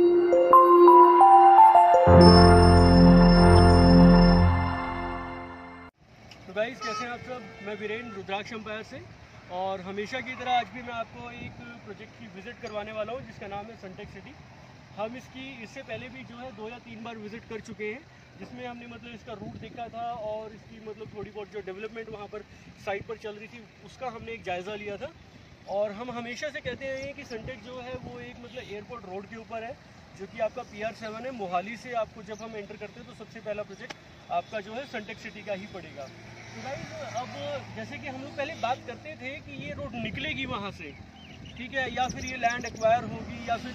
तो गाइस कैसे हैं आप सब? मैं वीरेंद्र रुद्राक्ष एम्पायर से। और हमेशा की तरह आज भी मैं आपको एक प्रोजेक्ट की विज़िट करवाने वाला हूँ, जिसका नाम है सनटेक सिटी हम इसकी, इससे पहले भी जो है दो या तीन बार विज़िट कर चुके हैं, जिसमें हमने मतलब इसका रूट देखा था और इसकी मतलब थोड़ी बहुत जो डेवलपमेंट वहाँ पर साइट पर चल रही थी, उसका हमने एक जायज़ा लिया था। और हम हमेशा से कहते हैं कि सनटेक जो है वो एक मतलब एयरपोर्ट रोड के ऊपर है, जो कि आपका पी आर सेवन है। मोहाली से आपको जब हम एंटर करते हैं तो सबसे पहला प्रोजेक्ट आपका जो है सनटेक सिटी का ही पड़ेगा। तो भाई अब जैसे कि हम लोग पहले बात करते थे कि ये रोड निकलेगी वहाँ से, ठीक है? या फिर ये लैंड एक्वायर होगी, या फिर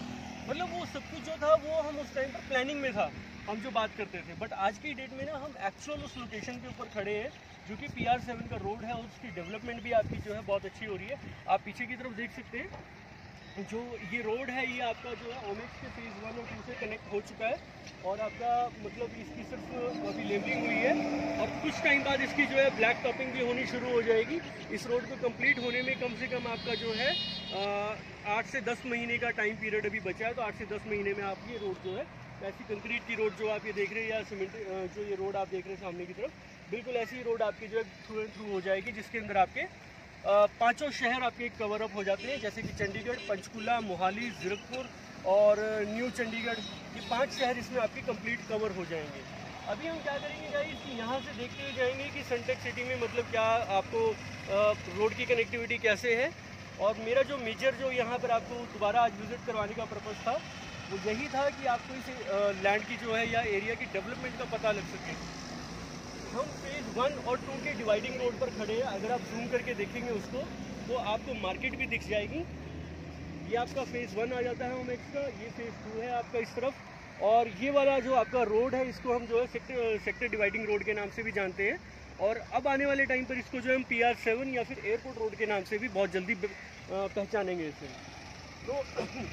मतलब वो सब कुछ जो था, वो हम उस टाइम पर प्लानिंग में था, हम जो बात करते थे। बट आज की डेट में ना, हम एक्चुअल उस लोकेशन के ऊपर खड़े हैं। जो कि पी आर सेवन का रोड है और उसकी डेवलपमेंट भी आपकी जो है बहुत अच्छी हो रही है। आप पीछे की तरफ़ देख सकते हैं, जो ये रोड है, ये आपका जो है ओमेक्स के फ़ेज़ वन और टू से कनेक्ट हो चुका है और आपका मतलब इसकी सिर्फ़ अभी लेवलिंग हुई है। और कुछ टाइम बाद इसकी जो है ब्लैक टॉपिंग भी होनी शुरू हो जाएगी। इस रोड को कंप्लीट होने में कम से कम आपका जो है आठ से दस महीने का टाइम पीरियड अभी बचा है। तो आठ से दस महीने में आप ये रोड जो है, ऐसी कंक्रीट की रोड जो आप ये देख रहे हैं या सीमेंट जो ये रोड आप देख रहे हैं सामने की तरफ़ बिल्कुल ऐसी रोड आपकी जो है थ्रू एंड थ्रू हो जाएगी, जिसके अंदर आपके पाँचों शहर आपके कवर अप हो जाते हैं, जैसे कि चंडीगढ़, पंचकुला, मोहाली, जीरकपुर और न्यू चंडीगढ़, ये पाँच शहर इसमें आपके कंप्लीट कवर हो जाएँगे। अभी हम क्या करेंगे गाइस कि यहाँ से देखते हुए जाएँगे कि सनटेक सिटी में मतलब क्या आपको रोड की कनेक्टिविटी कैसे है। और मेरा जो मेजर जो यहाँ पर आपको दोबारा आज विज़िट करवाने का पर्पज़ था, वो यही था कि आपको इस लैंड की जो है या एरिया की डेवलपमेंट का पता लग सके। हम फ़ेज़ वन और टू के डिवाइडिंग रोड पर खड़े हैं। अगर आप जूम करके देखेंगे उसको तो आपको मार्केट भी दिख जाएगी। ये आपका फ़ेज़ वन आ जाता है ओमेक्स का, ये फ़ेज़ टू है आपका इस तरफ़। और ये वाला जो आपका रोड है, इसको हम जो है सेक्टर सेक्टर डिवाइडिंग रोड के नाम से भी जानते हैं। और अब आने वाले टाइम पर इसको जो हम पी आर सेवन या फिर एयरपोर्ट रोड के नाम से भी बहुत जल्दी पहचानेंगे इसे। तो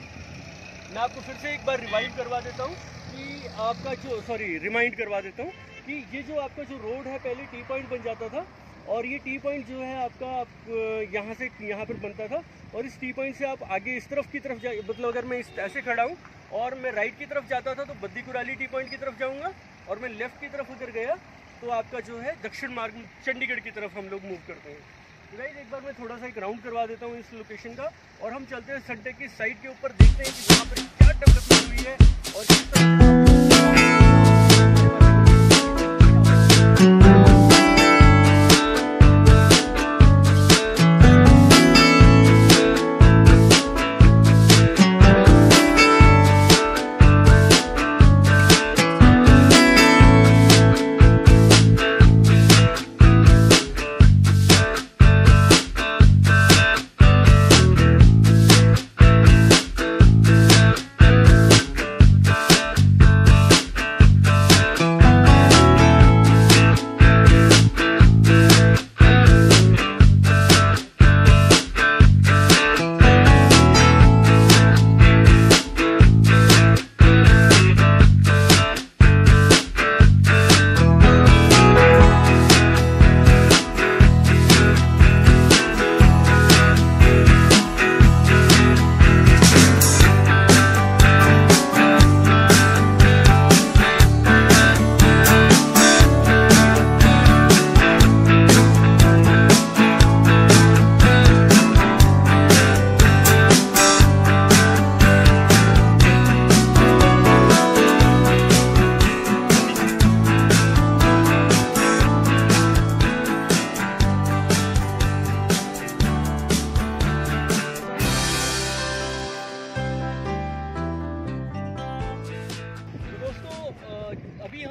मैं आपको फिर से एक बार रिवाइव करवा देता हूँ कि आपका जो सॉरी रिमाइंड करवा देता हूँ। कि ये जो आपका जो रोड है, पहले टी पॉइंट बन जाता था और ये टी पॉइंट जो है आपका, आप यहाँ से, यहाँ पर बनता था और इस टी पॉइंट से आप आगे इस तरफ़ की तरफ़ जा मतलब अगर मैं इस, ऐसे खड़ा हूँ और मैं राइट की तरफ़ जाता था तो बद्दी कुराली टी पॉइंट की तरफ़ जाऊँगा और मैं लेफ़्ट की तरफ़ उधर गया तो आपका जो है दक्षिण मार्ग, चंडीगढ़ की तरफ़ हम लोग मूव करते हैं। गाइज़ एक बार मैं थोड़ा सा एक राउंड करवा देता हूँ इस लोकेशन का और हम चलते हैं सड्डे की साइड के ऊपर, देखते हैं कि वहाँ पर क्या डेवलपमेंट हुई है और किस तरह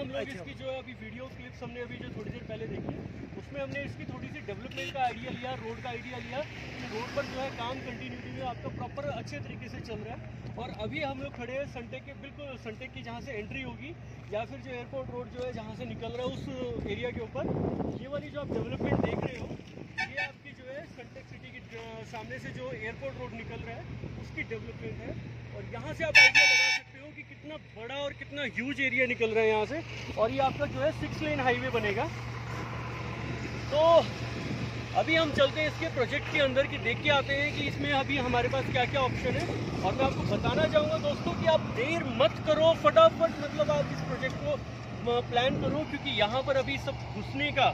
हमने अभी जो थोड़ी देर पहले देखी उसमें हमने इसकी थोड़ी सी डेवलपमेंट का आइडिया लिया रोड का आइडिया लिया कि रोड पर जो है काम कंटिन्यूटी में आपका प्रॉपर अच्छे तरीके से चल रहा है। और अभी हम लोग खड़े हैं सनटेक के बिल्कुल सनटेक की जहाँ से एंट्री होगी या फिर जो एयरपोर्ट रोड जो है जहाँ से निकल रहा है उस एरिया के ऊपर। ये वाली जो आप डेवलपमेंट देख रहे हो ये आपकी जो है सनटेक सिटी के सामने से जो एयरपोर्ट रोड निकल रहा है उसकी डेवलपमेंट है। और यहाँ से आप आइडिया लगा सकते हो कि कितना बड़ा और कितना ह्यूज एरिया निकल रहा है यहाँ से। और ये आपका जो है सिक्स लेन हाईवे बनेगा। तो अभी हम चलते हैं इसके प्रोजेक्ट के अंदर की देख के आते हैं कि इसमें अभी हमारे पास क्या क्या ऑप्शन है। और मैं आपको बताना चाहूँगा दोस्तों कि आप देर मत करो फटाफट मतलब आप इस प्रोजेक्ट को प्लान करो क्योंकि यहाँ पर अभी सब घुसने का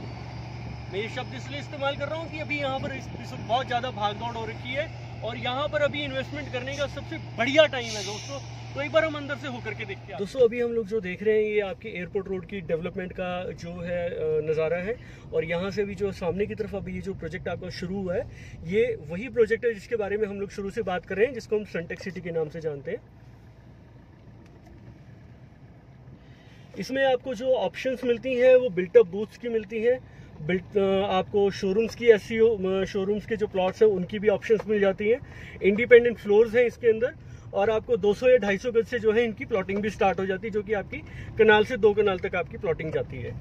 मैं ये शब्द इसलिए इस्तेमाल कर रहा हूँ कि अभी यहाँ पर इस, बहुत ज़्यादा भागदौड़ हो रखी है। और यहाँ पर अभी इन्वेस्टमेंट करने का सबसे बढ़िया टाइम है दोस्तों। तो एक बार हम अंदर से होकर के देखते हैं। दोस्तों, अभी हम लोग जो देख रहे हैं, ये आपके एयरपोर्ट रोड की डेवलपमेंट का जो है नज़ारा है। और यहाँ से भी जो सामने की तरफ़ अभी ये जो प्रोजेक्ट आपका शुरू हुआ है, ये वही प्रोजेक्ट है जिसके बारे में हम लोग शुरू से बात कर रहे हैं, जिसको हम सनटेक सिटी के नाम से जानते हैं। इसमें आपको जो ऑप्शंस मिलती हैं, वो बिल्टअप बूथ्स की मिलती हैं बिल्ट आपको शोरूम्स की एस शोरूम्स के जो प्लॉट्स हैं, उनकी भी ऑप्शंस मिल जाती हैं। इंडिपेंडेंट फ्लोर्स हैं इसके अंदर। और आपको 200 या 250 गज से जो है इनकी प्लॉटिंग भी स्टार्ट हो जाती है, जो कि आपकी कनाल से दो कनाल तक आपकी प्लॉटिंग जाती है।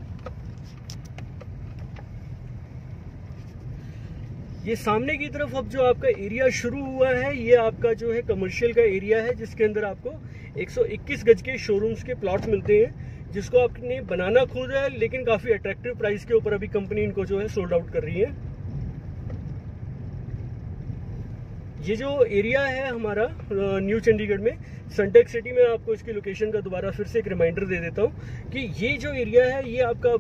ये सामने की तरफ़ अब जो आपका एरिया शुरू हुआ है, ये आपका जो है कमर्शियल का एरिया है, जिसके अंदर आपको 121 गज के शोरूम्स के प्लॉट मिलते हैं, जिसको आपने बनाना खुद है, लेकिन काफ़ी अट्रैक्टिव प्राइस के ऊपर अभी कंपनी इनको जो है सोल्ड आउट कर रही है। ये जो एरिया है हमारा न्यू चंडीगढ़ में सनटेक सिटी में आपको इसकी लोकेशन का दोबारा फिर से एक रिमाइंडर दे देता हूँ कि ये जो एरिया है, ये आपका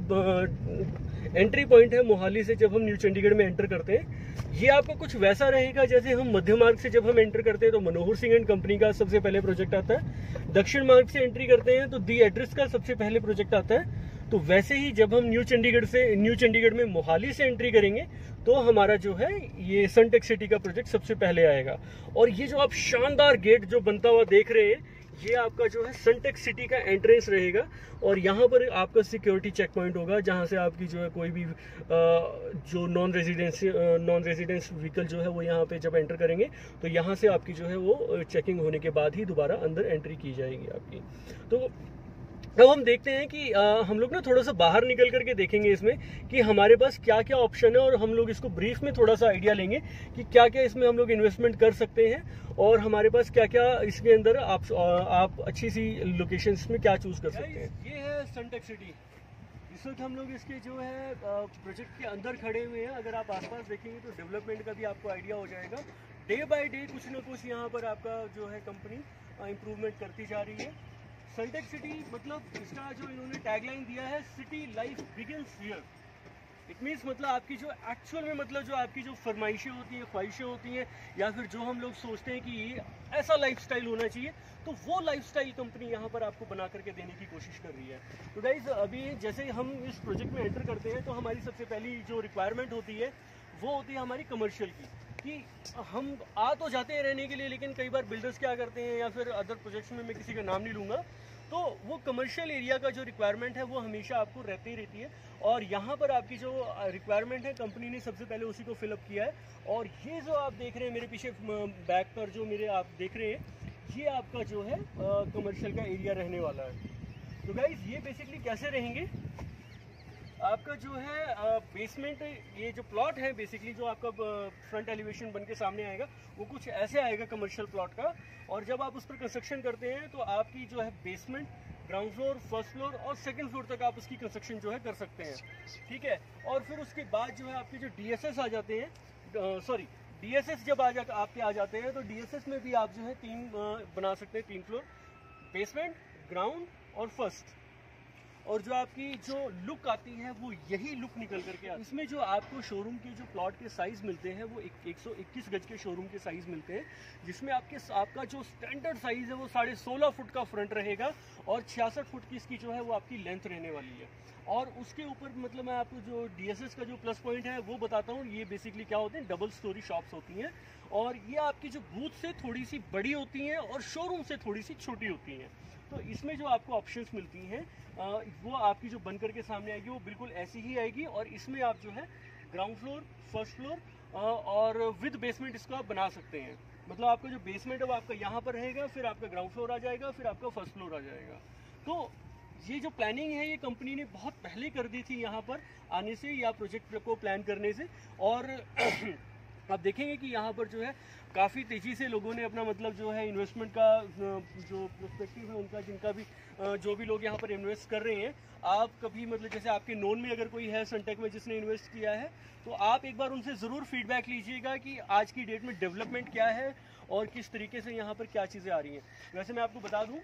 एंट्री पॉइंट है मोहाली से जब हम न्यू चंडीगढ़ में एंटर करते हैं। ये आपका कुछ वैसा रहेगा जैसे हम मध्य मार्ग से जब हम एंटर करते हैं तो मनोहर सिंह एंड कंपनी का सबसे पहले प्रोजेक्ट आता है। दक्षिण मार्ग से एंट्री करते हैं तो दी एड्रेस का सबसे पहले प्रोजेक्ट आता है। तो वैसे ही जब हम न्यू चंडीगढ़ से न्यू चंडीगढ़ में मोहाली से एंट्री करेंगे तो हमारा जो है ये सनटेक सिटी का प्रोजेक्ट सबसे पहले आएगा। और ये जो आप शानदार गेट जो बनता हुआ देख रहे हैं ये आपका जो है सनटेक सिटी का एंट्रेंस रहेगा। और यहाँ पर आपका सिक्योरिटी चेक पॉइंट होगा जहाँ से आपकी जो है कोई भी आ, जो non residence non residence vehicle जो है वो यहाँ पे जब एंटर करेंगे तो यहाँ से आपकी जो है वो चेकिंग होने के बाद ही दोबारा अंदर एंट्री की जाएगी आपकी। तो अब हम देखते हैं कि आ, हम लोग ना थोड़ा सा बाहर निकल करके देखेंगे इसमें कि हमारे पास क्या क्या ऑप्शन है और हम लोग इसको ब्रीफ में थोड़ा सा आइडिया लेंगे कि क्या क्या इसमें हम लोग इन्वेस्टमेंट कर सकते हैं और हमारे पास क्या क्या इसके अंदर आप आप अच्छी सी लोकेशन में क्या चूज़ कर सकते हैं। ये है सनटेक सिटी इस वक्त हम लोग इसके जो है प्रोजेक्ट के अंदर खड़े हुए हैं। अगर आप आसपास देखेंगे तो डेवलपमेंट का भी आपको आइडिया हो जाएगा। डे बाय डे कुछ ना कुछ यहाँ पर आपका जो है कंपनी इम्प्रूवमेंट करती जा रही है। सनटेक सिटी मतलब इसका जो इन्होंने टैगलाइन दिया है city life begins here it means मतलब आपकी जो एक्चुअल में मतलब जो आपकी जो फरमाइशें होती हैं, ख्वाहिशें होती हैं, या फिर जो हम लोग सोचते हैं कि ये ऐसा लाइफस्टाइल होना चाहिए तो वो लाइफस्टाइल कंपनी यहाँ पर आपको बना करके देने की कोशिश कर रही है। तो गाइज़ अभी जैसे हम इस प्रोजेक्ट में एंटर करते हैं तो हमारी सबसे पहली जो रिक्वायरमेंट होती है, वो होती है हमारी कमर्शियल की। कि हम आ तो जाते हैं रहने के लिए, लेकिन कई बार बिल्डर्स क्या करते हैं या फिर अदर प्रोजेक्ट्स में मैं किसी का नाम नहीं लूँगा। तो वो कमर्शियल एरिया का जो रिक्वायरमेंट है, वो हमेशा आपको रहती ही रहती है। और यहाँ पर आपकी जो रिक्वायरमेंट है कंपनी ने सबसे पहले उसी को फिलअप किया है। और ये जो आप देख रहे हैं, मेरे पीछे बैक पर जो मेरे आप देख रहे हैं, ये आपका जो है कमर्शियल का एरिया रहने वाला है। तो गाइज़ ये बेसिकली कैसे रहेंगे? आपका जो है बेसमेंट ये जो प्लॉट है बेसिकली जो आपका फ्रंट एलिवेशन बन के सामने आएगा, वो कुछ ऐसे आएगा कमर्शियल प्लॉट का। और जब आप उस पर कंस्ट्रक्शन करते हैं तो आपकी जो है basement ground floor first floor और सेकंड फ्लोर तक आप उसकी कंस्ट्रक्शन जो है कर सकते हैं। ठीक है? और फिर उसके बाद जो है आपके जो डी आ जाते हैं सॉरी डी जब आ जाते, आपके आ जाते हैं तो डी में भी आप जो है तीन बना सकते हैं, तीन फ्लोर बेसमेंट ग्राउंड और फ़र्स्ट और जो आपकी जो लुक आती है, वो यही लुक निकल करके आती है। इसमें जो आपको शोरूम के जो प्लॉट के साइज़ मिलते हैं, वो एक सौ इक्कीस गज के शोरूम के साइज़ मिलते हैं, जिसमें आपके आपका जो स्टैंडर्ड साइज़ है, वो साढ़े सोलह फुट का फ्रंट रहेगा और छियासठ फुट की इसकी जो है, वो आपकी लेंथ रहने वाली है। और उसके ऊपर मतलब मैं आपको जो डीएसएस का जो प्लस पॉइंट है, वो बताता हूँ, ये बेसिकली क्या होते हैं डबल स्टोरी शॉप्स होती हैं। और ये आपकी जो बूथ से थोड़ी सी बड़ी होती हैं और शोरूम से थोड़ी सी छोटी होती हैं। तो इसमें जो आपको ऑप्शंस मिलती हैं वो आपकी जो बनकर के सामने आएगी, वो बिल्कुल ऐसी ही आएगी और इसमें आप जो है ग्राउंड फ्लोर फ़र्स्ट फ्लोर और विद बेसमेंट इसको आप बना सकते हैं। मतलब आपका जो बेसमेंट है, वो आपका यहाँ पर रहेगा, फिर आपका ग्राउंड फ्लोर आ जाएगा, फिर आपका फ़र्स्ट फ्लोर आ जाएगा। तो ये जो प्लानिंग है, ये कंपनी ने बहुत पहले कर दी थी यहाँ पर आने से या प्रोजेक्ट को प्लान करने से और आप देखेंगे कि यहाँ पर जो है काफ़ी तेज़ी से लोगों ने अपना मतलब जो है इन्वेस्टमेंट का जो प्रोस्पेक्टिव है उनका, जिनका भी जो भी लोग यहाँ पर इन्वेस्ट कर रहे हैं, आप कभी मतलब जैसे आपके नोन में अगर कोई है सनटेक में जिसने इन्वेस्ट किया है तो आप एक बार उनसे ज़रूर फीडबैक लीजिएगा कि आज की डेट में डेवलपमेंट क्या है और किस तरीके से यहाँ पर क्या चीज़ें आ रही हैं। वैसे मैं आपको बता दूँ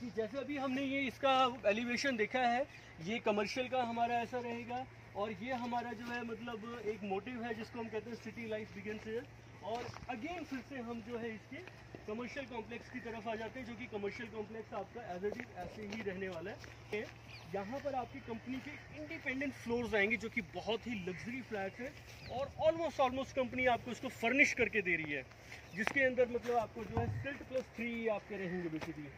कि जैसे अभी हमने ये इसका एलिवेशन देखा है, ये कमर्शियल का हमारा ऐसा रहेगा और ये हमारा जो है मतलब एक मोटिव है जिसको हम कहते हैं सिटी लाइफ बिगन से और अगेन फिर से हम जो है इसके कमर्शियल कॉम्प्लेक्स की तरफ़ आ जाते हैं, जो कि कमर्शियल कॉम्प्लेक्स आपका एज इज़ ऐसे ही रहने वाला है। यहाँ पर आपकी कंपनी के इंडिपेंडेंट फ्लोर्स आएँगे, जो कि बहुत ही लग्जरी फ्लैट है और ऑलमोस्ट ऑलमोस्ट कंपनी आपको इसको फर्निश करके दे रही है, जिसके अंदर मतलब आपको जो है सिल्ट प्लस थ्री आपके रहेंगे बेसिकली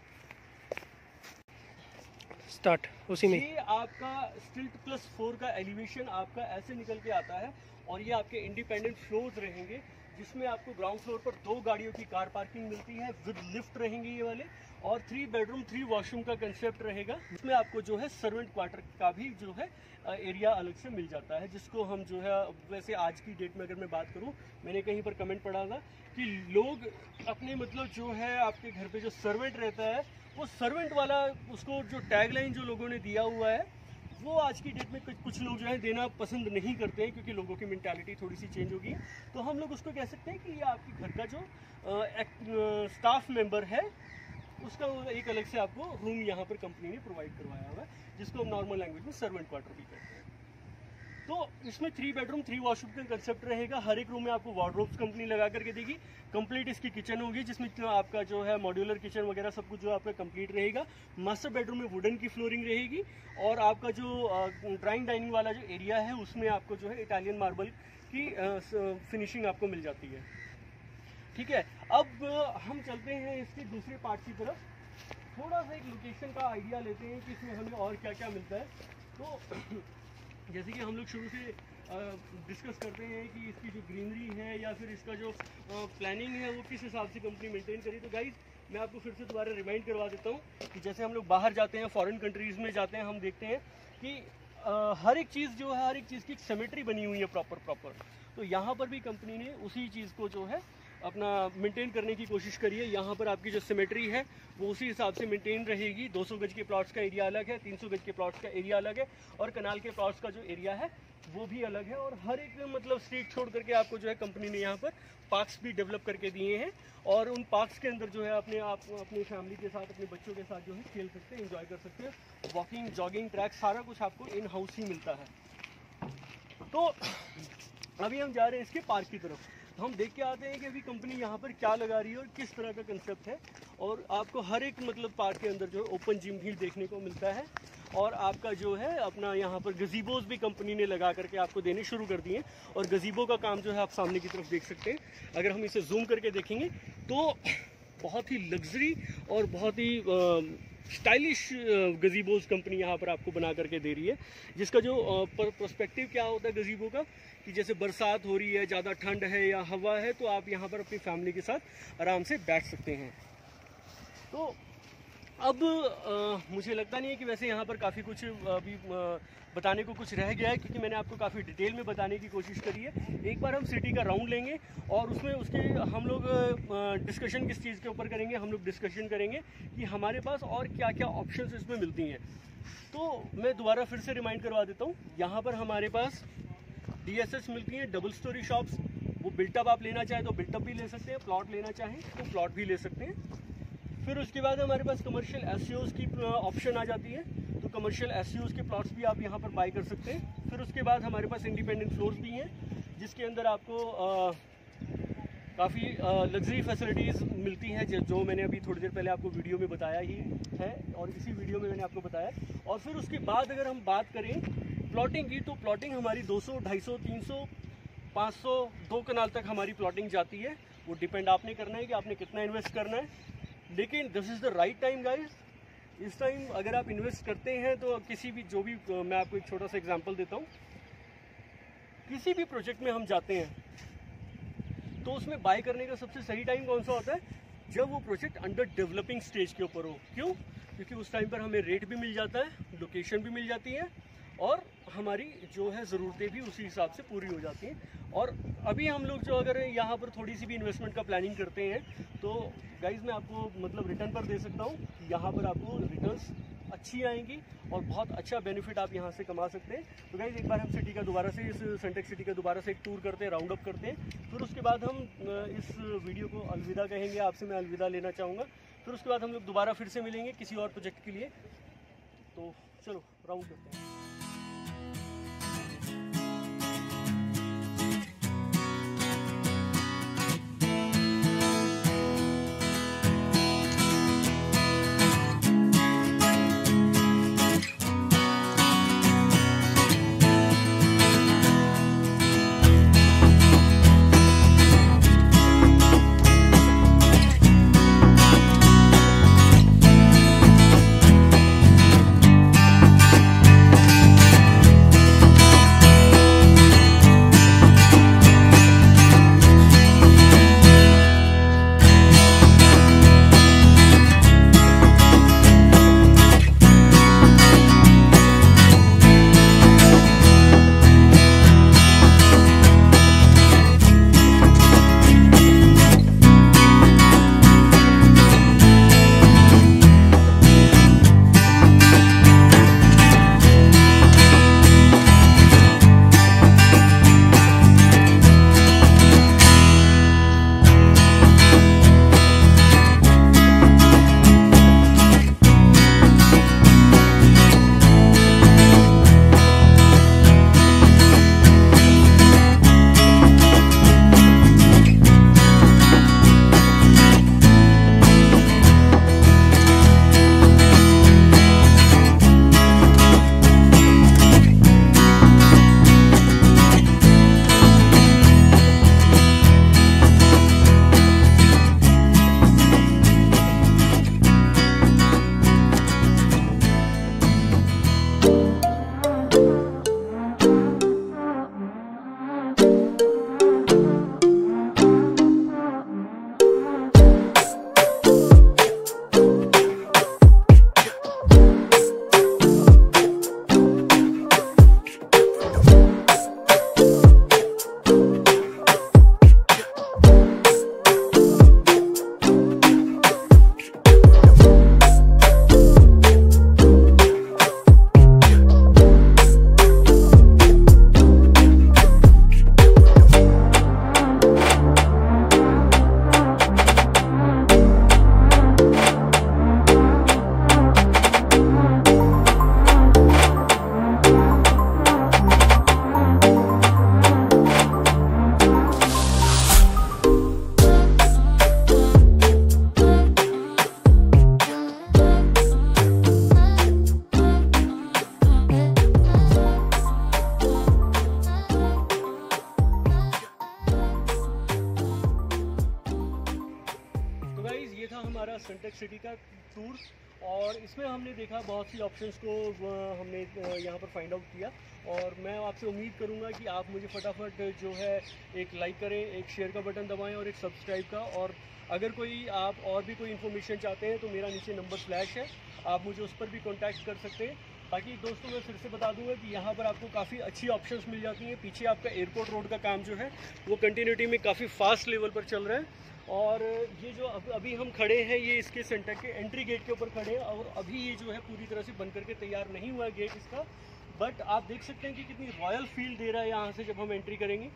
स्टार्ट उसी में। ये आपका स्टिल्ट प्लस फोर का एलिवेशन आपका ऐसे निकल के आता है और ये आपके इंडिपेंडेंट फ्लोर्स रहेंगे, जिसमें आपको ग्राउंड फ्लोर पर दो गाड़ियों की कार पार्किंग मिलती है विद लिफ्ट रहेंगे ये वाले। और थ्री बेडरूम थ्री वॉशरूम का कंसेप्ट रहेगा। इसमें आपको जो है सर्वेंट क्वार्टर का भी जो है एरिया अलग से मिल जाता है, जिसको हम जो है वैसे आज की डेट में अगर मैं बात करूँ, मैंने कहीं पर कमेंट पढ़ा था कि लोग अपने मतलब जो है, आपके घर पे जो सर्वेंट रहता है, वो सर्वेंट वाला उसको जो टैगलाइन जो लोगों ने दिया हुआ है, वो आज की डेट में कुछ लोग जो है देना पसंद नहीं करते हैं, क्योंकि लोगों की मैंटेलिटी थोड़ी सी चेंज होगी। तो हम लोग उसको कह सकते हैं कि ये आपके घर का जो स्टाफ मेंबर है उसका एक अलग से आपको रूम यहाँ पर कंपनी ने प्रोवाइड करवाया हुआ है, जिसको हम नॉर्मल लैंग्वेज में सर्वेंट क्वार्टर भी कहते हैं। तो इसमें थ्री बेडरूम थ्री वॉशरूम का कंसेप्ट रहेगा। हर एक रूम में आपको वार्ड्रोब्स कंपनी लगा करके देगी। कंप्लीट इसकी किचन होगी, जिसमें आपका जो है मॉड्यूलर किचन वगैरह सब कुछ जो आपका कंप्लीट रहेगा। मास्टर बेडरूम में वुडन की फ्लोरिंग रहेगी और आपका जो ड्राइंग डाइनिंग वाला जो एरिया है, उसमें आपको जो है इटालियन मार्बल की फिनिशिंग आपको मिल जाती है। ठीक है? अब हम चलते हैं इसके दूसरे पार्ट की तरफ़। थोड़ा सा एक लोकेशन का आइडिया लेते हैं कि इसमें हमें और क्या क्या मिलता है। तो जैसे कि हम लोग शुरू से डिस्कस करते हैं कि इसकी जो ग्रीनरी है या फिर इसका जो प्लानिंग है वो किस हिसाब से कंपनी मेंटेन करी। तो गाइज़ मैं आपको फिर से दोबारा रिमाइंड करवा देता हूँ कि जैसे हम लोग बाहर जाते हैं फॉरेन कंट्रीज़ में जाते हैं हम देखते हैं कि आ, हर एक चीज़ जो है हर एक चीज़ की एक सेमेट्री बनी हुई है प्रॉपर प्रॉपर तो यहाँ पर भी कंपनी ने उसी चीज़ को जो है अपना मेंटेन करने की कोशिश करिए यहाँ पर आपकी जो सिमेट्री है, वो उसी हिसाब से मेंटेन रहेगी। 200 गज के प्लॉट्स का एरिया अलग है 300 गज के प्लॉट्स का एरिया अलग है और कनाल के प्लॉट्स का जो एरिया है, वो भी अलग है। और हर एक मतलब स्ट्रीट छोड़ करके आपको जो है कंपनी ने यहाँ पर पार्क्स भी डेवलप करके दिए हैं और उन पार्क्स के अंदर जो है अपने आप अपनी फैमिली के साथ, अपने बच्चों के साथ जो है खेल सकते हैं इंजॉय कर सकते हैं। वॉकिंग जॉगिंग ट्रैक सारा कुछ आपको इन हाउस ही मिलता है। तो अभी हम जा रहे हैं इसके पार्क की तरफ़। तो हम देख के आते हैं कि अभी कंपनी यहाँ पर क्या लगा रही है और किस तरह का कंसेप्ट है। और आपको हर एक मतलब पार्क के अंदर जो है ओपन जिम भी देखने को मिलता है। और आपका जो है अपना यहाँ पर गजीबोज भी कंपनी ने लगा करके आपको देने शुरू कर दिए और गजीबो का काम जो है आप सामने की तरफ़ देख सकते हैं। अगर हम इसे जूम करके देखेंगे तो बहुत ही लग्जरी और बहुत ही स्टाइलिश गजीबोज कंपनी यहाँ पर आपको बना करके दे रही है। जिसका जो प्रोस्पेक्टिव क्या होता है गजीबो का? कि जैसे बरसात हो रही है, ज़्यादा ठंड है या हवा है तो आप यहाँ पर अपनी फैमिली के साथ आराम से बैठ सकते हैं। तो अब आ, मुझे लगता नहीं है कि वैसे यहाँ पर काफ़ी कुछ अभी बताने को कुछ रह गया है क्योंकि मैंने आपको काफ़ी डिटेल में बताने की कोशिश करी है। एक बार हम सिटी का राउंड लेंगे और उसमें उसके हम लोग डिस्कशन किस चीज़ के ऊपर करेंगे हम लोग डिस्कशन करेंगे कि हमारे पास और क्या क्या ऑप्शन इसमें मिलती हैं। तो मैं दोबारा फिर से रिमाइंड करवा देता हूँ यहाँ पर हमारे पास डीएसएस मिलती हैं डबल स्टोरी शॉप्स। वो बिल्टअप आप लेना चाहें तो बिल्टअप भी ले सकते हैं प्लॉट लेना चाहें तो प्लॉट भी ले सकते हैं। फिर उसके बाद हमारे पास कमर्शियल एसयूएस की ऑप्शन आ जाती है। तो कमर्शियल एसयूएस के प्लॉट्स भी आप यहाँ पर बाई कर सकते हैं। फिर उसके बाद हमारे पास इंडिपेंडेंट फ्लोर्स भी हैं जिसके अंदर आपको काफ़ी लग्जरी फैसिलिटीज़ मिलती हैं जो मैंने अभी थोड़ी देर पहले आपको वीडियो में बताया ही है और इसी वीडियो में मैंने आपको बताया। और फिर उसके बाद अगर हम बात करें प्लॉटिंग की तो प्लॉटिंग हमारी 200, 250, 300, 500, दो कनाल तक हमारी प्लॉटिंग जाती है। वो डिपेंड आपने करना है कि आपने कितना इन्वेस्ट करना है। लेकिन this is the right time guys इस टाइम अगर आप इन्वेस्ट करते हैं तो किसी भी, जो भी मैं आपको एक छोटा सा एग्जांपल देता हूँ। किसी भी प्रोजेक्ट में हम जाते हैं तो उसमें बाय करने का सबसे सही टाइम कौन सा होता है? जब वो प्रोजेक्ट अंडर डेवलपिंग स्टेज के ऊपर हो। क्यों? क्योंकि उस टाइम पर हमें रेट भी मिल जाता है लोकेशन भी मिल जाती है और हमारी जो है ज़रूरतें भी उसी हिसाब से पूरी हो जाती हैं। और अभी हम लोग जो अगर यहाँ पर थोड़ी सी भी इन्वेस्टमेंट का प्लानिंग करते हैं तो गाइज़ मैं आपको मतलब रिटर्न पर दे सकता हूँ यहाँ पर आपको रिटर्न्स अच्छी आएँगी और बहुत अच्छा बेनिफिट आप यहाँ से कमा सकते हैं। तो गाइज़ एक बार हम सिटी का दोबारा से इस सेंटेक सिटी का दोबारा से एक टूर करते हैं राउंड अप करते हैं। फिर उसके बाद हम इस वीडियो को अलविदा कहेंगे। आपसे मैं अलविदा लेना चाहूँगा। फिर उसके बाद हम लोग दोबारा फिर से मिलेंगे किसी और प्रोजेक्ट के लिए। तो चलो राउंड करते हैं। और इसमें हमने देखा बहुत सी ऑप्शंस को हमने यहाँ पर फाइंड आउट किया। और मैं आपसे उम्मीद करूँगा कि आप मुझे फटाफट जो है एक लाइक करें, एक शेयर का बटन दबाएँ और एक सब्सक्राइब का। और अगर कोई आप और भी कोई इन्फॉर्मेशन चाहते हैं तो मेरा नीचे नंबर फ्लैश है। आप मुझे उस पर भी कॉन्टैक्ट कर सकते हैं। बाकी दोस्तों, मैं फिर से बता दूँगा कि यहाँ पर आपको काफ़ी अच्छी ऑप्शंस मिल जाती हैं। पीछे आपका एयरपोर्ट रोड का काम जो है, वो कंटिन्यूटी में काफ़ी फास्ट लेवल पर चल रहा है। और ये जो अब, अभी हम खड़े हैं, ये इसके सेंटर के एंट्री गेट के ऊपर खड़े हैं और अभी ये जो है पूरी तरह से बन करके तैयार नहीं हुआ गेट इसका। बट आप देख सकते हैं कि कितनी रॉयल फील दे रहा है यहाँ से जब हम एंट्री करेंगे।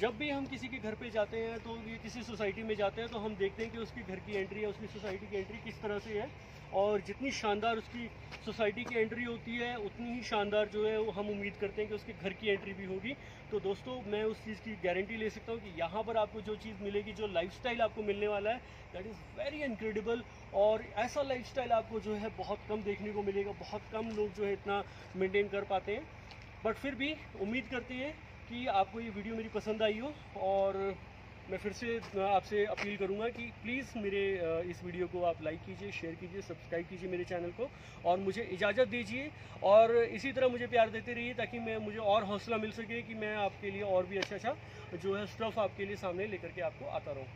जब भी हम किसी के घर पे जाते हैं तो ये किसी सोसाइटी में जाते हैं तो हम देखते हैं कि उसके घर की एंट्री या उसकी सोसाइटी की एंट्री किस तरह से है। और जितनी शानदार उसकी सोसाइटी की एंट्री होती है, उतनी ही शानदार जो है वो हम उम्मीद करते हैं कि उसके घर की एंट्री भी होगी। तो दोस्तों, मैं उस चीज़ की गारंटी ले सकता हूँ कि यहाँ पर आपको जो चीज़ मिलेगी, जो लाइफ आपको मिलने वाला है दैट इज़ वेरी इनक्रेडिबल और ऐसा लाइफ आपको जो है बहुत कम देखने को मिलेगा, बहुत कम लोग जो है इतना मेनटेन कर पाते हैं। बट फिर भी उम्मीद करते हैं कि आपको ये वीडियो मेरी पसंद आई हो और मैं फिर से आपसे अपील करूँगा कि प्लीज़ मेरे इस वीडियो को आप लाइक कीजिए शेयर कीजिए सब्सक्राइब कीजिए मेरे चैनल को और मुझे इजाज़त दीजिए और इसी तरह मुझे प्यार देते रहिए ताकि मैं, मुझे और हौसला मिल सके कि मैं आपके लिए और भी अच्छा अच्छा जो है स्टफ़ आपके लिए सामने लेकर के आपको आता रहूँ।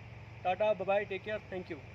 Tata bye take care thank you